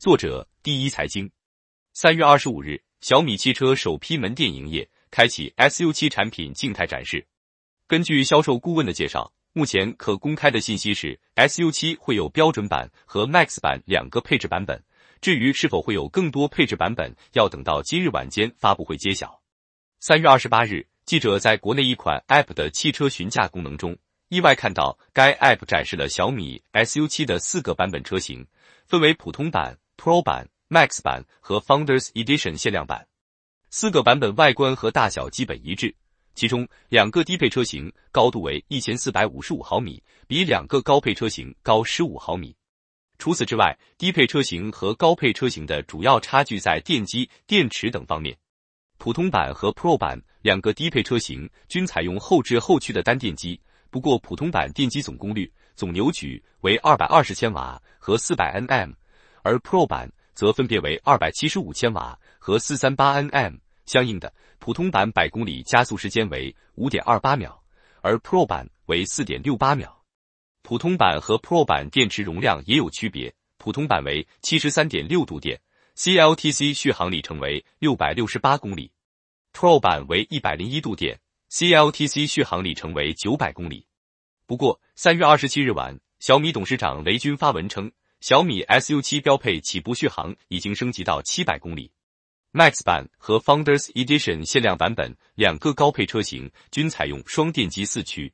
作者：第一财经。三月二十五日，小米汽车首批门店营业，开启 SU7 产品静态展示。根据销售顾问的介绍，目前可公开的信息是，SU7 会有标准版和 Max 版两个配置版本。至于是否会有更多配置版本，要等到今日晚间发布会揭晓。三月二十八日，记者在国内一款 App 的汽车询价功能中，意外看到该 App 展示了小米 SU7 的四个版本车型，分为普通版。Pro 版、Max 版和 Founders Edition 限量版四个版本外观和大小基本一致，其中两个低配车型高度为一千四百五十五毫米，比两个高配车型高十五毫米。除此之外，低配车型和高配车型的主要差距在电机、电池等方面。普通版和 Pro 版两个低配车型均采用后置后驱的单电机，不过普通版电机总功率、总扭矩为二百二十千瓦和四百 Nm。而 Pro 版则分别为二百七十五千瓦和四三八 Nm，相应的，普通版百公里加速时间为五点二八秒，而 Pro 版为四点六八秒。普通版和 Pro 版电池容量也有区别，普通版为七十三点六度电，CLTC 续航里程为六百六十八公里；Pro 版为一百零一度电，CLTC 续航里程为九百公里。不过，三月二十七日晚，小米董事长雷军发文称。小米 SU7 标配起步续航已经升级到七百公里，Max 版和 Founders Edition 限量版本两个高配车型均采用双电机四驱，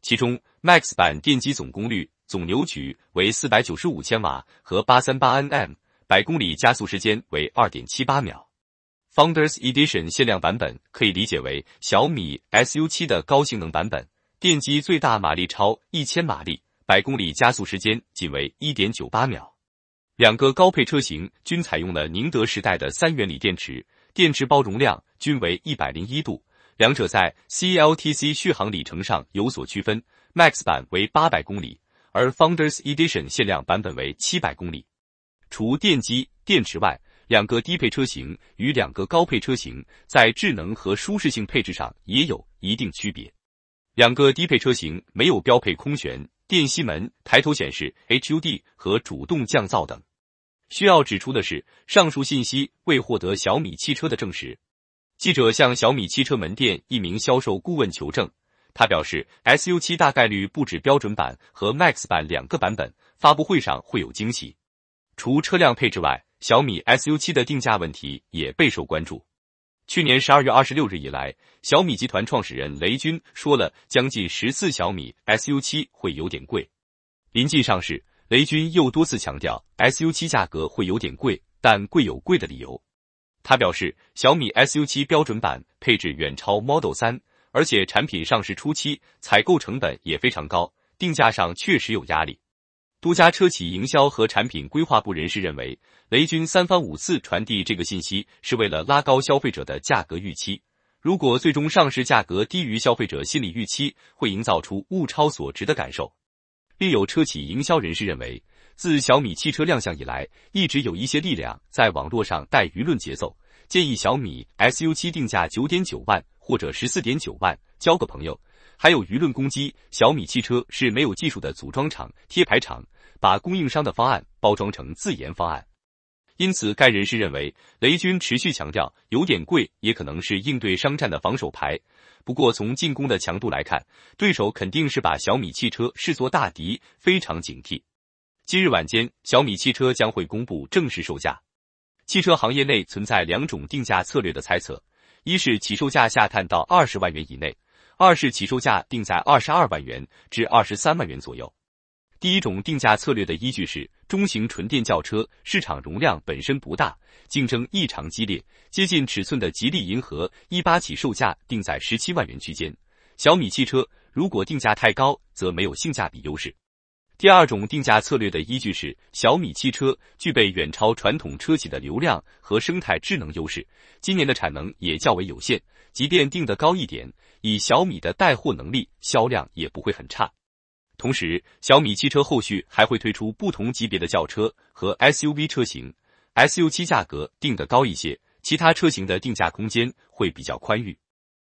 其中 Max 版电机总功率、总扭矩为四百九十五千瓦和八三八 Nm，百公里加速时间为二点七八秒。Founders Edition 限量版本可以理解为小米 SU7 的高性能版本，电机最大马力超一千马力。百公里加速时间仅为一点九八秒，两个高配车型均采用了宁德时代的三元锂电池，电池包容量均为一百零一度，两者在 CLTC 续航里程上有所区分，Max 版为八百公里，而 Founders Edition 限量版本为七百公里。除电机、电池外，两个低配车型与两个高配车型在智能和舒适性配置上也有一定区别，两个低配车型没有标配空悬。电吸门、抬头显示、HUD 和主动降噪等。需要指出的是，上述信息未获得小米汽车的证实。记者向小米汽车门店一名销售顾问求证，他表示，SU7 大概率不止标准版和 Max 版两个版本，发布会上会有惊喜。除车辆配置外，小米 SU7 的定价问题也备受关注。去年十二月二十六日以来，小米集团创始人雷军说了将近十次小米 SU7 会有点贵。临近上市，雷军又多次强调 SU7 价格会有点贵，但贵有贵的理由。他表示，小米 SU7 标准版配置远超 Model 3，而且产品上市初期采购成本也非常高，定价上确实有压力。多家车企营销和产品规划部人士认为，雷军三番五次传递这个信息是为了拉高消费者的价格预期。如果最终上市价格低于消费者心理预期，会营造出物超所值的感受。另有车企营销人士认为，自小米汽车亮相以来，一直有一些力量在网络上带舆论节奏，建议小米 SU7 定价九点九万或者十四点九万，交个朋友。还有舆论攻击小米汽车是没有技术的组装厂、贴牌厂，把供应商的方案包装成自研方案。因此，该人士认为，雷军持续强调有点贵，也可能是应对商战的防守牌。不过，从进攻的强度来看，对手肯定是把小米汽车视作大敌，非常警惕。今日晚间，小米汽车将会公布正式售价。汽车行业内存在两种定价策略的猜测：一是起售价下探到二十万元以内。二是起售价定在二十二万元至二十三万元左右。第一种定价策略的依据是中型纯电轿车市场容量本身不大，竞争异常激烈，接近尺寸的吉利银河 E 八起售价定在十七万元区间。小米汽车如果定价太高，则没有性价比优势。第二种定价策略的依据是小米汽车具备远超传统车企的流量和生态智能优势，今年的产能也较为有限，即便定得高一点。以小米的带货能力，销量也不会很差。同时，小米汽车后续还会推出不同级别的轿车和 SUV 车型，SU7 价格定得高一些，其他车型的定价空间会比较宽裕。